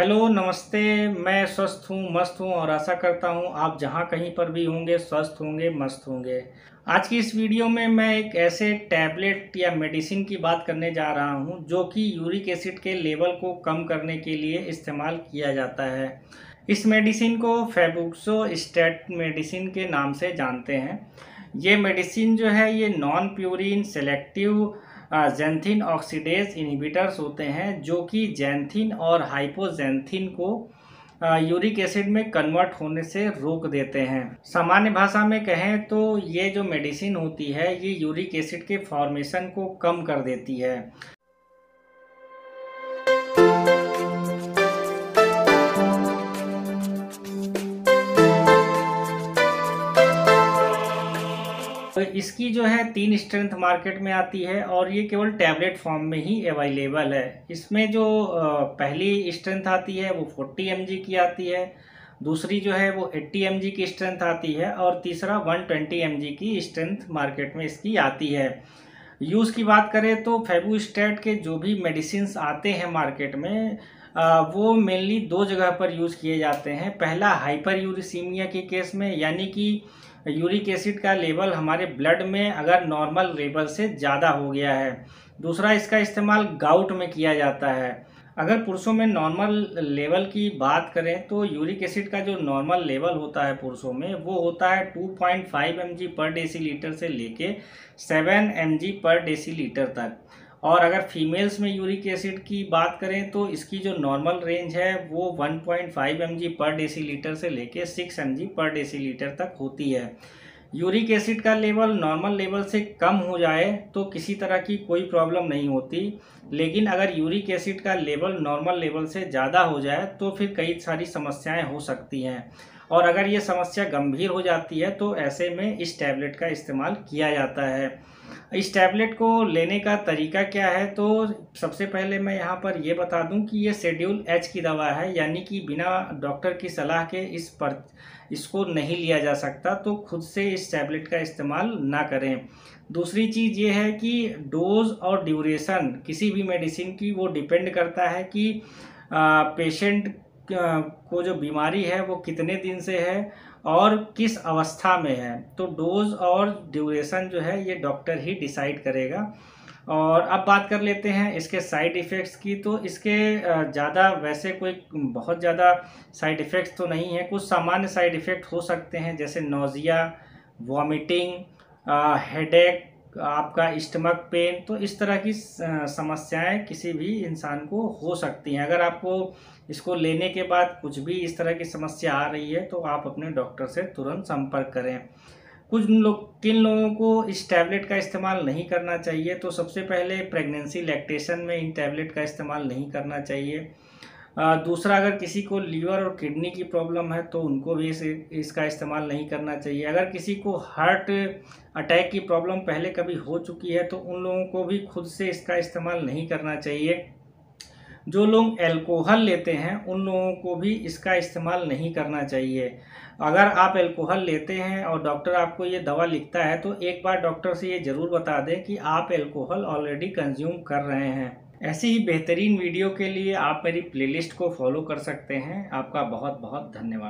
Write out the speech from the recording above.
Hello, नमस्ते। मैं स्वस्थ हूँ, मस्त हूँ और आशा करता हूँ आप जहाँ कहीं पर भी होंगे, स्वस्थ होंगे, मस्त होंगे। आज की इस वीडियो में मैं एक ऐसे टैबलेट या मेडिसिन की बात करने जा रहा हूँ, जो कि यूरिक एसिड के लेवल को कम करने के लिए इस्तेमाल किया जाता है। इस मेडिसिन को फेबुक्सो स्टेट मेडिसिन के नाम से जानते हैं। ये मेडिसिन जो है, ये non purine selective xanthine oxidase inhibitors होते हैं, जो कि जेंथिन और हाइपोजेंथिन को यूरिक एसिड में कन्वर्ट होने से रोक देते हैं। सामान्य भाषा में कहें तो ये जो मेडिसिन होती है, ये यूरिक एसिड के फॉर्मेशन को कम कर देती है। तो इसकी जो है तीन स्ट्रेंथ मार्केट में आती है और ये केवल टैबलेट फॉर्म में ही अवेलेबल है। इसमें जो पहली स्ट्रेंथ आती है, वो 40 एम की आती है, दूसरी जो है वो 80 एम की स्ट्रेंथ आती है और तीसरा 120 एम की स्ट्रेंथ मार्केट में इसकी आती है। यूज़ की बात करें तो फेबुस्टेट के जो भी मेडिसिन आते हैं मार्केट में वो मेनली दो जगह पर यूज़ किए जाते हैं। पहला हाइपर यूरिसीमिया के केस में, यानी कि यूरिक एसिड का लेवल हमारे ब्लड में अगर नॉर्मल लेवल से ज़्यादा हो गया है। दूसरा, इसका इस्तेमाल गाउट में किया जाता है। अगर पुरुषों में नॉर्मल लेवल की बात करें तो यूरिक एसिड का जो नॉर्मल लेवल होता है पुरुषों में, वो होता है 2.5 पॉइंट पर डेसीलीटर से लेके 7 एम पर डेसीलीटर तक। और अगर फीमेल्स में यूरिक एसिड की बात करें तो इसकी जो नॉर्मल रेंज है, वो 1.5 पॉइंट पर डेसीलीटर से लेके 6 एम पर डेसीलीटर तक होती है। यूरिक एसिड का लेवल नॉर्मल लेवल से कम हो जाए तो किसी तरह की कोई प्रॉब्लम नहीं होती। लेकिन अगर यूरिक एसिड का लेवल नॉर्मल लेवल से ज़्यादा हो जाए तो फिर कई सारी समस्याएँ हो सकती हैं। और अगर ये समस्या गंभीर हो जाती है तो ऐसे में इस टैबलेट का इस्तेमाल किया जाता है। इस टैबलेट को लेने का तरीका क्या है? तो सबसे पहले मैं यहाँ पर ये बता दूँ कि ये शेड्यूल एच की दवा है, यानी कि बिना डॉक्टर की सलाह के इस पर, इसको नहीं लिया जा सकता तो खुद से इस टैबलेट का इस्तेमाल ना करें। दूसरी चीज़ ये है कि डोज और ड्यूरेशन किसी भी मेडिसिन की वो डिपेंड करता है कि पेशेंट को जो बीमारी है वो कितने दिन से है और किस अवस्था में है? तो डोज और ड्यूरेशन जो है ये डॉक्टर ही डिसाइड करेगा। और अब बात कर लेते हैं इसके साइड इफ़ेक्ट्स की। तो इसके ज़्यादा वैसे कोई बहुत ज़्यादा साइड इफ़ेक्ट्स तो नहीं है। कुछ सामान्य साइड इफ़ेक्ट हो सकते हैं जैसे नोज़िया, वॉमिटिंग हेडेक आपका स्टमक पेन तो इस तरह की समस्याएँ किसी भी इंसान को हो सकती हैं। अगर आपको इसको लेने के बाद कुछ भी इस तरह की समस्या आ रही है तो आप अपने डॉक्टर से तुरंत संपर्क करें। कुछ लोग, किन लोगों को इस टैबलेट का इस्तेमाल नहीं करना चाहिए तो सबसे पहले प्रेगनेंसी लैक्टेशन में इन टैबलेट का इस्तेमाल नहीं करना चाहिए। दूसरा अगर किसी को लीवर और किडनी की प्रॉब्लम है तो उनको भी इस, इसका इस्तेमाल नहीं करना चाहिए। अगर किसी को हार्ट अटैक की प्रॉब्लम पहले कभी हो चुकी है तो उन लोगों को भी खुद से इसका इस्तेमाल नहीं करना चाहिए। जो लोग एल्कोहल लेते हैं उन लोगों को भी इसका इस्तेमाल नहीं करना चाहिए। अगर आप एल्कोहल लेते हैं और डॉक्टर आपको ये दवा लिखता है तो एक बार डॉक्टर से ये ज़रूर बता दें कि आप एल्कोहल ऑलरेडी कंज्यूम कर रहे हैं। ऐसी ही बेहतरीन वीडियो के लिए आप मेरी प्लेलिस्ट को फॉलो कर सकते हैं। आपका बहुत बहुत धन्यवाद।